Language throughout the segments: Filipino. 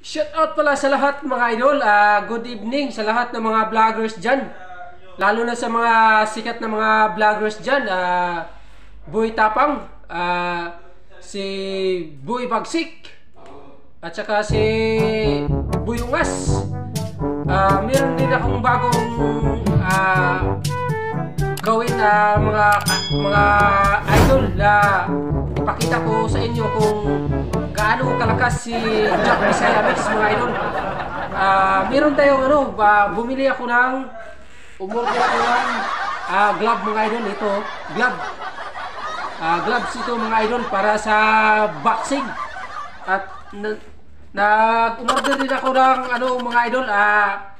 Shout out pala sa lahat mga idol. Ah, good evening sa lahat ng mga vloggers dyan. Lalo na sa mga sikat na mga vloggers dyan. Ah, Boy Tapang, ah, si Boy Bagsik, at saka si Boy Ungas. Ah, meron din akong bagong ah, gawin na mga mga idol na ipakita ko sa inyo kung gaano kalakas si Jack Bisaya Mix mga idol. Ah, meron tayong ano, ba, bumili ako ng umorder ako ng ah, glove mga idol ito, glove. Ah, gloves ito mga idol para sa boxing. At na, nag-umorder din ako ng ano mga idol, ah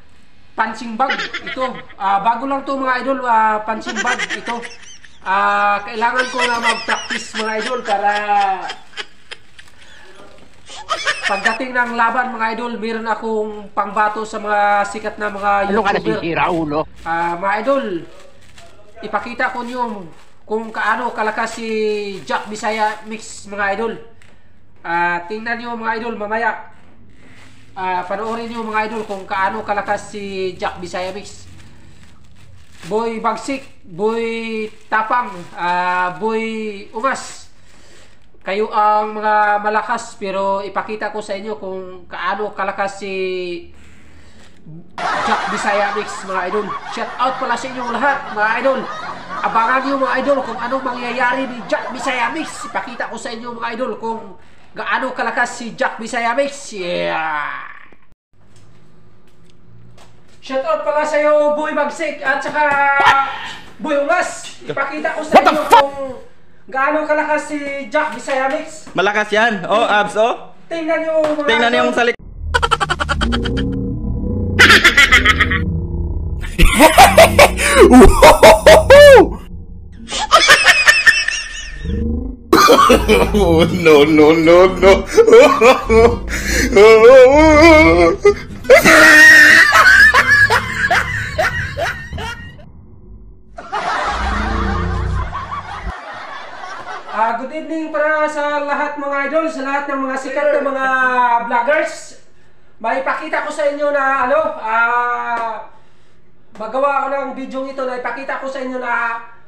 punching bag ito. Ah, bago lang to mga idol, ah, punching bag ito. Ah, kailangan ko na mag-practice mga idol para pagdating ng laban mga idol, meron akong pangbato sa mga sikat na mga Ano ka YouTuber. nasisira, ulo? Ah, mga idol, ipakita ko niyo kung kaano kalakas si Jack Bisaya Mix mga idol. Ah, tingnan niyo mga idol mamaya. Ah, panoorin niyo mga idol kung kaano kalakas si Jack Bisaya Mix. Boy Bagsik, Boy Tapang, ah, Boy Umas. Kayo ang mga malakas pero ipakita ko sa inyo kung kaano kalakas si Jack Bisaya Mix mga idol. Shout out pala sa inyong lahat mga idol. Abangan niyo mga idol kung anong mangyayari ni Jack Bisaya Mix. Ipakita ko sa inyo mga idol kung gaano kalakas si Jack Bisaya Mix. Yeah! Shout out pala sa iyo Boy Bagsik at saka Boy Ungas. Ipakita ko sa inyo kung gaano kalakas si Jack Bisaya Mix. Malakas yan. Oh, abs, oh. Tingnan niyo mga Tingnan niyo yung salik. Oh, no, no, no, no. sa lahat mga idol, sa lahat ng mga sikat na mga vloggers. Maipakita ko sa inyo na ano, ah magawa ako ng video ito na ipakita ko sa inyo na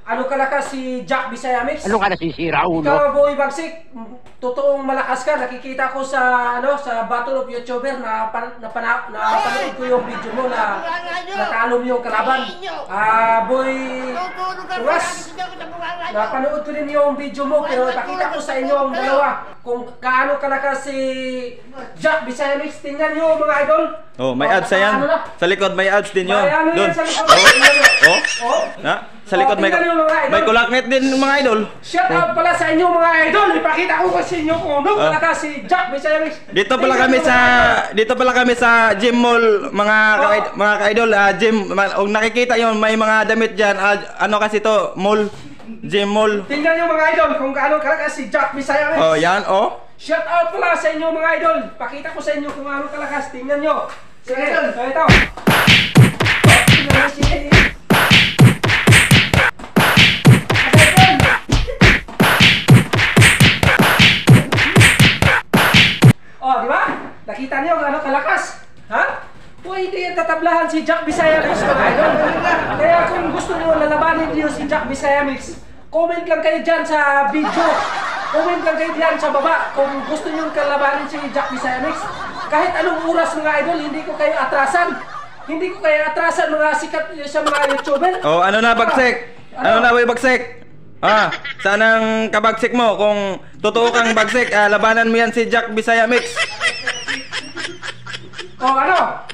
ano kalakas si Jack Bisaya Mix. Ano ka nasisira, ulo? Ikaw, Boy Bagsik, totoong malakas ka. Nakikita ko sa ano sa Battle of YouTuber na pan, na, pana, na panood ko yung video mo na natalo mo yung kalaban. Ah, Boy Uras, napanood ko din yung video mo pero ipakita ko sa inyo ang dalawa kung gaano kalakas si Jack Bisaya Mix. Tingnan nyo mga idol. Oh, may abs yan. Ano? Sa likod may abs din yun. May ano Doon. yan sa likod. Oh. Oh. Na? Sa likod may tingnan nyo, mga idol. may kulaknet din mga idol. Shout out pala sa inyo mga idol. Ipakita ko sa inyo kung ano Ah. kalakas si Jack Bisaya Mix. Dito pala kami sa dito pala kami sa gym mall mga ka- mga ka-idol ah, gym kung nakikita yon may mga damit diyan ano kasi to mall mall Tingnan nyo mga idol kung gaano kalakas si Jack Bisaya oh yan oh Shout out pala sa inyo mga idol. Pakita ko sa inyo kung ano kalakas. Tingnan nyo. Sige, so ito. Tingnan nyo si... Idol. Oh, di ba? Nakita niyo kung ano kalakas? Ha? O hindi yan tatablahan si Jack Bisaya Mix mga idol. Kaya kung gusto niyo lalabanin niyo si Jack Bisaya Mix, comment lang kayo dyan sa video. Comment lang kayo dyan sa baba kung gusto niyo kalabanin si Jack Bisaya Mix. Kahit anong oras mga idol, hindi ko kayo atrasan. Hindi ko kayo atrasan mga sikat sa mga YouTuber. oh ano na bagsik ano na boy bagsik Ah, saan ang kabagsik mo? Kung totoo kang bagsik, ah, labanan mo yan si Jack Bisaya Mix. O ano?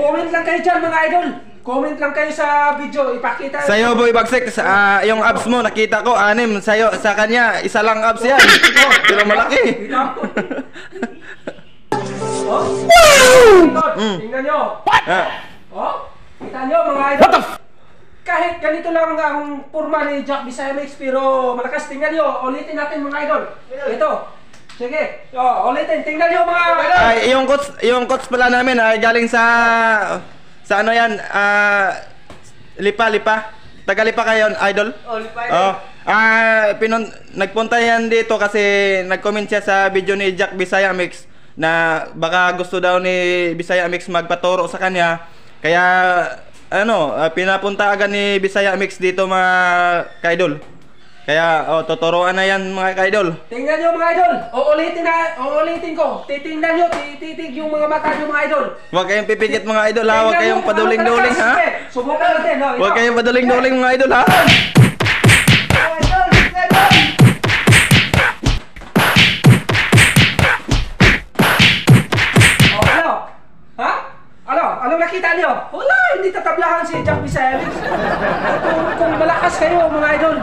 Comment lang kayo dyan mga idol. Comment lang kayo sa video. Ipakita. Sa'yo boy bagsik, sa, ah, yung abs mo nakita ko anim, sa'yo, sa kanya, isa lang abs yan. Pero malaki. Oh? Wow! Tingnan nyo. Ah, Oh? Kita nyo mga idol. What the Kahit ganito lang ang forma ni Jack Bisaya Mix pero malakas. Tingnan nyo. Ulitin natin mga idol. Ito. Sige. Oh, ulitin. Tingnan nyo mga idol. Ay, yung coach, yung coach pala namin ay galing sa sa ano yan, ah Lipa, Lipa. Taga Lipa kayo, idol? Oh, Lipa, Oh. Ah, pinun nagpunta yan dito kasi nag-comment siya sa video ni Jack Bisaya Mix. na baka gusto daw ni Bisaya Mix magpaturo sa kanya. Kaya ano, ah, pinapunta agad ni Bisaya Mix dito mga ka-idol. Kaya oh, tuturuan na yan mga ka-idol. Tingnan nyo mga idol. Uulitin na, uulitin ko. Titingnan nyo, tititig yung mga mata nyo mga idol. Huwag kayong pipikit mga idol ha, huwag kayong paduling-duling ano ha. Subukan natin. Huwag kayong paduling-duling mga idol ha. Malakas kayo, mga idol,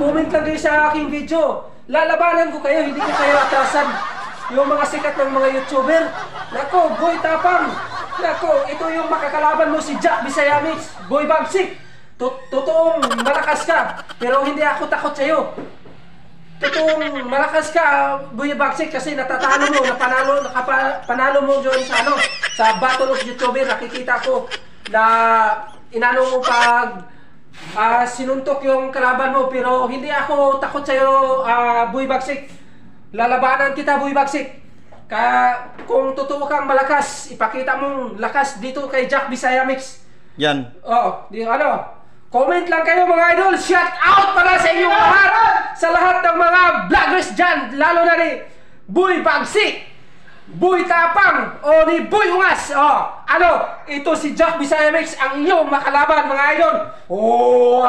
comment lang kayo sa aking video. Lalabanan ko kayo, hindi ko kayo atrasan. Yung mga sikat ng mga YouTuber. Nako, boy tapang. Nako, ito yung makakalaban mo si Jack Bisayamix. Boy Bagsik. Totoong malakas ka, pero hindi ako takot sa'yo. Totoong malakas ka, Buya Bagsik, kasi natatalo mo, napanalo, nakapa, panalo mo doon sa ano, sa Battle of YouTuber, nakikita ko na inano mo pag ah, sinuntok yung kalaban mo, pero hindi ako takot sa'yo, uh, Buya Bagsik. Lalabanan kita, Buya Bagsik. Ka, kung totoo kang malakas, ipakita mong lakas dito kay Jack Bisayamix. Yan. Oh, di ano. Comment lang kayo mga idol. Shout out para sa inyong lahat. Sa lahat ng mga vloggers dyan. Lalo na ni Boy Bagsik. Boy Tapang. O ni Boy Ungas. Oh, ano? Ito si Jack Bisayamix ang inyong makalaban mga idol. Oh!